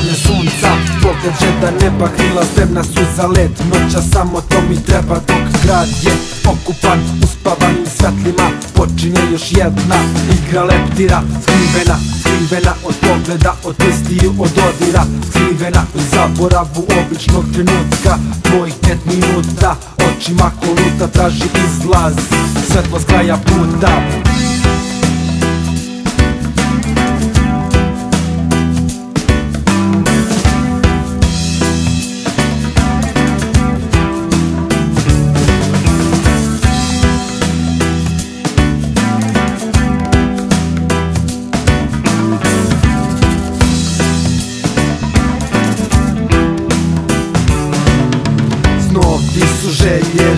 Plamlje sunca, pogled žeda neba Krila spremna su za let Noća samo to mi treba dok grad je okupan Uspavanim svetlima. Počinje još jedna Igra leptira, skrivena, skrivena Od pogleda, od testiju, od odira. Skrivena u zaboravu običnog trenutka Tvojih pet minuta, očima koluta Traži izlaz, svetlo s kraja puta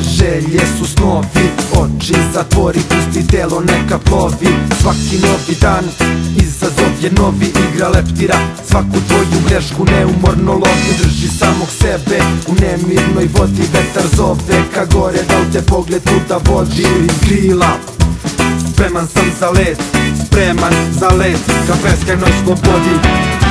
želje, su snovi Oči zatvori, pusti telo neka plovi. Svaki novi dan, izazov je novi Igra leptira, svaku tvoju grešku Neumorno lovi, drži samog sebe. U nemirnoj vodi vetar zove Ka gore, da li te pogled tuda vodi. Krila, spreman sam za let Spreman za let, ka beskajnoj slobodi